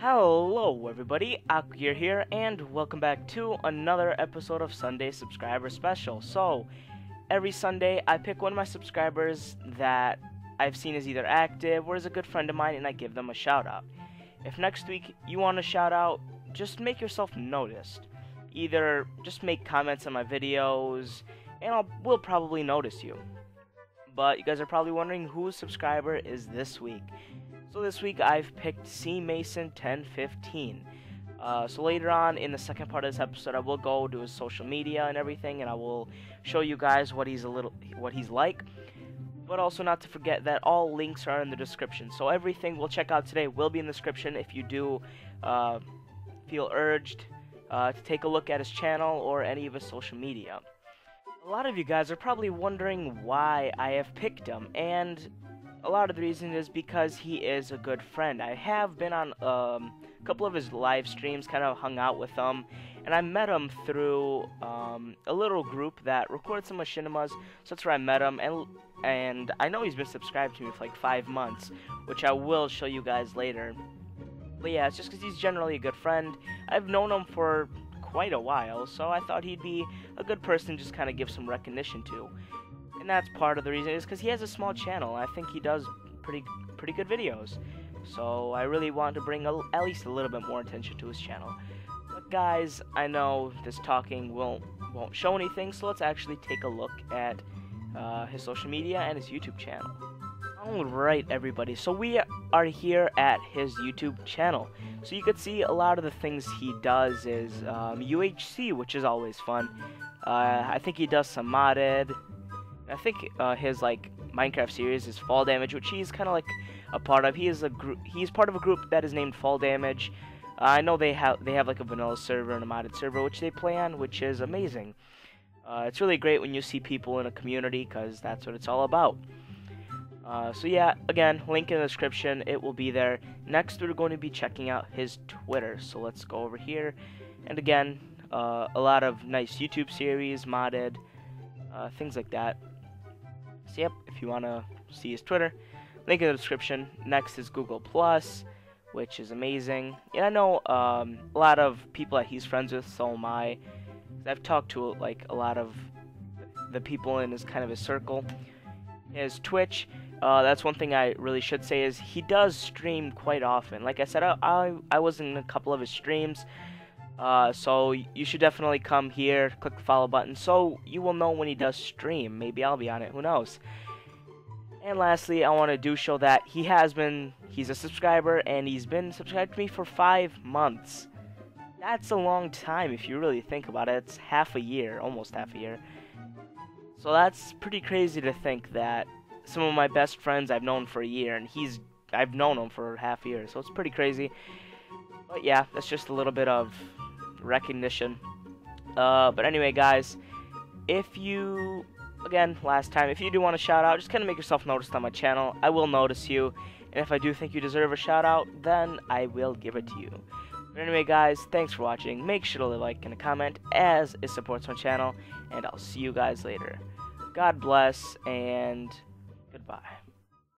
Hello everybody, Aquagear here, and welcome back to another episode of Sunday Subscriber Special. So, every Sunday I pick one of my subscribers that I've seen is either active or is a good friend of mine and I give them a shout out. If next week you want a shout out, just make yourself noticed. Either just make comments on my videos and I'll we'll probably notice you. But you guys are probably wondering whose subscriber is this week. So this week I've picked C Mason 1015. Uh, so later on in the second part of this episode, I will go to his social media and everything, and I will show you guys what he's a little, what he's like. But also not to forget that all links are in the description. So everything we'll check out today will be in the description. If you do uh, feel urged uh, to take a look at his channel or any of his social media. A lot of you guys are probably wondering why I have picked him, and a lot of the reason is because he is a good friend. I have been on um, a couple of his live streams, kind of hung out with him, and I met him through um, a little group that recorded some machinimas. So that's where I met him, and and I know he's been subscribed to me for like five months, which I will show you guys later. But yeah, it's just because he's generally a good friend. I've known him for quite a while, so I thought he'd be a good person to just kind of give some recognition to and that's part of the reason is because he has a small channel. I think he does pretty pretty good videos. So I really want to bring a, at least a little bit more attention to his channel. But guys, I know this talking won't won't show anything, so let's actually take a look at uh, his social media and his YouTube channel. Alright everybody, so we are here at his YouTube channel. So you can see a lot of the things he does is um, UHC, which is always fun. Uh, I think he does some modded, I think uh, his like Minecraft series is Fall Damage, which he's kind of like a part of. He is a group. He's part of a group that is named Fall Damage. Uh, I know they have they have like a vanilla server and a modded server which they play on, which is amazing. Uh, it's really great when you see people in a community because that's what it's all about. Uh, so yeah, again, link in the description. It will be there. Next, we're going to be checking out his Twitter. So let's go over here. And again, uh, a lot of nice YouTube series, modded, uh, things like that. Yep, if you want to see his Twitter, link in the description. Next is Google Plus, which is amazing. And I know um, a lot of people that he's friends with, so am I. I've talked to like a lot of the people in his kind of his circle. His Twitch, uh, that's one thing I really should say is he does stream quite often. Like I said, I, I, I was in a couple of his streams. Uh, so you should definitely come here, click the follow button, so you will know when he does stream. Maybe I'll be on it, who knows. And lastly, I want to do show that he has been, he's a subscriber, and he's been subscribed to me for five months. That's a long time if you really think about it. It's half a year, almost half a year. So that's pretty crazy to think that some of my best friends I've known for a year, and he's, I've known him for half a year, so it's pretty crazy. But yeah, that's just a little bit of recognition. Uh, but anyway, guys, if you, again, last time, if you do want to shout out, just kind of make yourself noticed on my channel. I will notice you, and if I do think you deserve a shout out, then I will give it to you. But anyway, guys, thanks for watching. Make sure to leave a like and a comment, as it supports my channel, and I'll see you guys later. God bless, and goodbye.